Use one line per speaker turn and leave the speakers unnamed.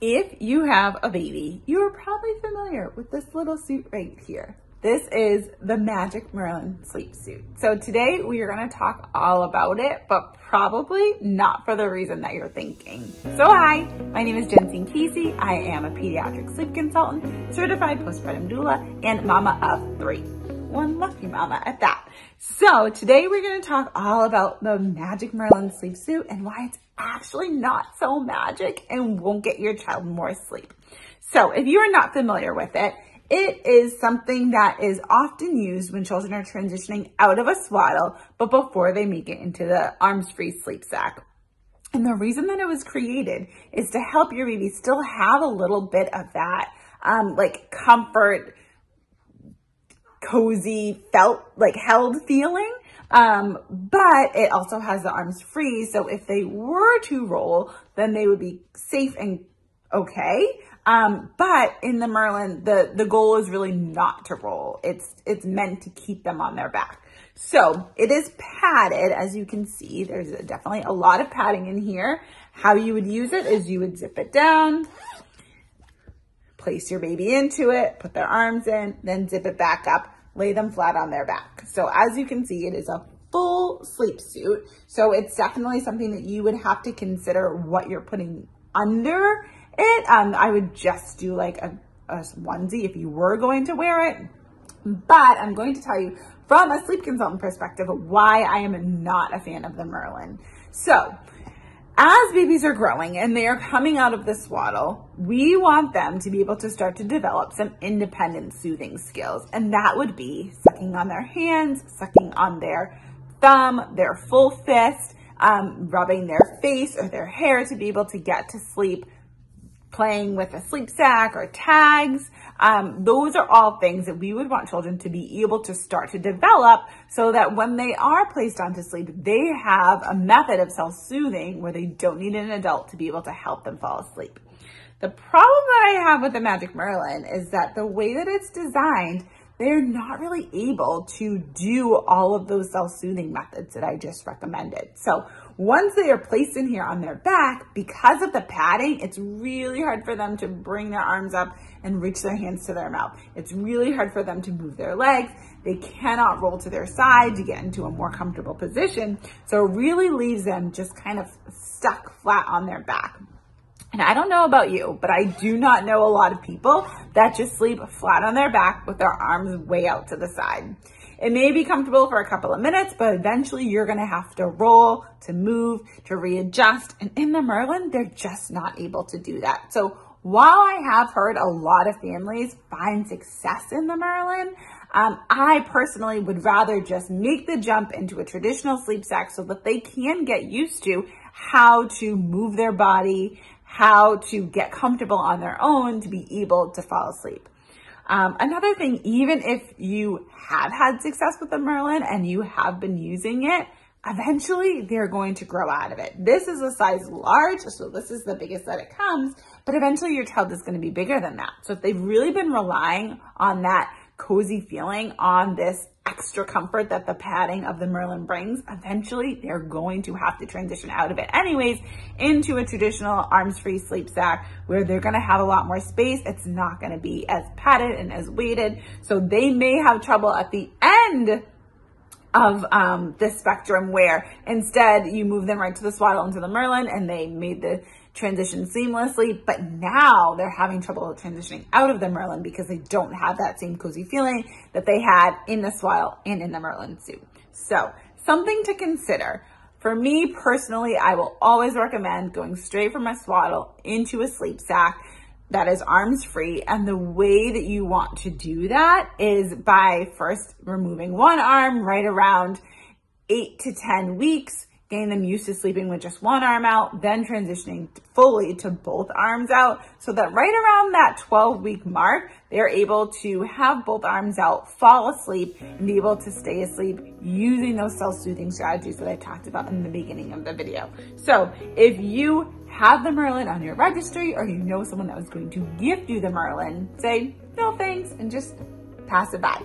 If you have a baby, you are probably familiar with this little suit right here. This is the Magic Merlin sleep suit. So today we are gonna talk all about it, but probably not for the reason that you're thinking. So hi, my name is Jensine Casey. I am a pediatric sleep consultant, certified postpartum doula, and mama of three. One lucky mama at that. So today we're gonna talk all about the Magic Merlin sleep suit and why it's actually not so magic and won't get your child more sleep. So if you are not familiar with it, it is something that is often used when children are transitioning out of a swaddle, but before they make it into the arms-free sleep sack. And the reason that it was created is to help your baby still have a little bit of that, um, like comfort, cozy, felt like held feeling um, but it also has the arms free. So if they were to roll, then they would be safe and okay. Um, but in the Merlin, the, the goal is really not to roll. It's, it's meant to keep them on their back. So it is padded, as you can see, there's definitely a lot of padding in here. How you would use it is you would zip it down, place your baby into it, put their arms in, then zip it back up lay them flat on their back. So as you can see, it is a full sleep suit. So it's definitely something that you would have to consider what you're putting under it. Um, I would just do like a, a onesie if you were going to wear it. But I'm going to tell you from a sleep consultant perspective why I am not a fan of the Merlin. So as babies are growing and they are coming out of the swaddle, we want them to be able to start to develop some independent soothing skills. And that would be sucking on their hands, sucking on their thumb, their full fist, um, rubbing their face or their hair to be able to get to sleep, playing with a sleep sack or tags. Um, those are all things that we would want children to be able to start to develop so that when they are placed onto sleep, they have a method of self-soothing where they don't need an adult to be able to help them fall asleep. The problem that I have with the Magic Merlin is that the way that it's designed, they're not really able to do all of those self-soothing methods that I just recommended. So once they are placed in here on their back, because of the padding, it's really hard for them to bring their arms up and reach their hands to their mouth. It's really hard for them to move their legs. They cannot roll to their side to get into a more comfortable position. So it really leaves them just kind of stuck flat on their back. And I don't know about you, but I do not know a lot of people that just sleep flat on their back with their arms way out to the side. It may be comfortable for a couple of minutes, but eventually you're going to have to roll, to move, to readjust. And in the Merlin, they're just not able to do that. So while I have heard a lot of families find success in the Merlin, um, I personally would rather just make the jump into a traditional sleep sack so that they can get used to how to move their body, how to get comfortable on their own to be able to fall asleep. Um, another thing, even if you have had success with the Merlin and you have been using it, eventually they're going to grow out of it. This is a size large, so this is the biggest that it comes, but eventually your child is going to be bigger than that. So if they've really been relying on that cozy feeling on this extra comfort that the padding of the Merlin brings, eventually they're going to have to transition out of it anyways into a traditional arms-free sleep sack where they're going to have a lot more space. It's not going to be as padded and as weighted. So they may have trouble at the end of um, the spectrum where instead you move them right to the swaddle into the Merlin and they made the transition seamlessly, but now they're having trouble transitioning out of the Merlin because they don't have that same cozy feeling that they had in the swaddle and in the Merlin suit. So something to consider. For me personally, I will always recommend going straight from a swaddle into a sleep sack that is arms free. And the way that you want to do that is by first removing one arm right around eight to 10 weeks getting them used to sleeping with just one arm out, then transitioning fully to both arms out so that right around that 12 week mark, they're able to have both arms out, fall asleep, and be able to stay asleep using those self-soothing strategies that I talked about in the beginning of the video. So if you have the Merlin on your registry or you know someone that was going to gift you the Merlin, say no thanks and just pass it by.